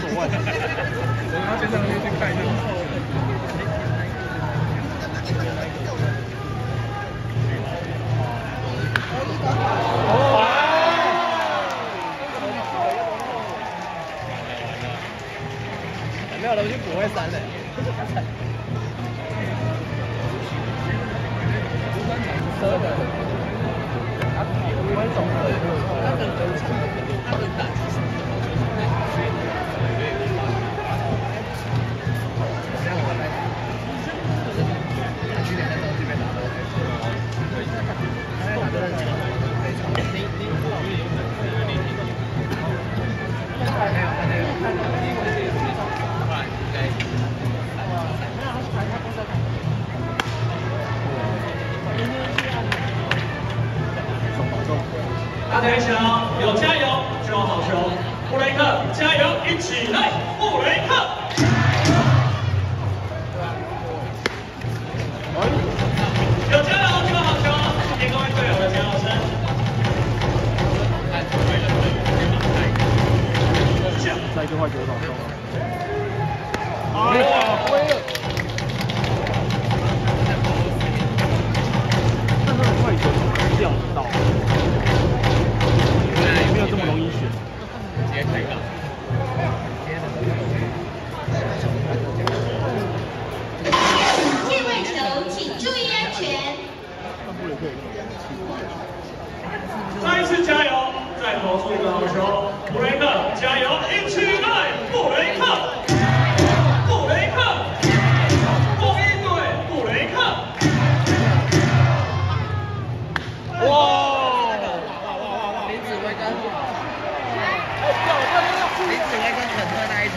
手腕，我他身上那些盖子。没有了，我就不会删嘞。大家一起啊，有加油就有好球，布雷克加油，一起来，布雷克！有加油就有好球，谢谢各位队友的加油声。再一句话就到手了。哎呀，灰了！但他的快球掉到，再一次加油，再投出一个好球，布雷克加油，一起来，布雷克！布雷克！风一队，布雷克！哇！林子威跟林子威跟肯特那一场。